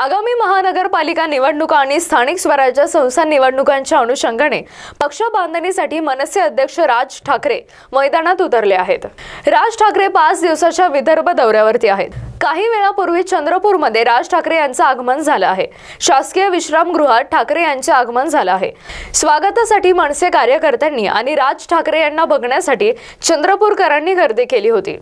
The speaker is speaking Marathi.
आगामी महानगरपालिका निवडणुका आणि स्थानिक स्वराज्य संस्था निवडणुकांच्या अनुषंगाने पक्ष बांधणीसाठी मनसे अध्यक्ष राज ठाकरे मैदानात उतरले आहेत. राज ठाकरे पाच दिवसाच्या विदर्भ दौऱ्यावरती आहेत. काही वेळापूर्वी चंद्रपूरमध्ये राज ठाकरे यांचं आगमन झालं आहे. शासकीय विश्रामगृहात ठाकरे यांचे आगमन झालं आहे. स्वागतासाठी मनसे कार्यकर्त्यांनी आणि राज ठाकरे यांना बघण्यासाठी चंद्रपूरकरांनी गर्दी केली होती.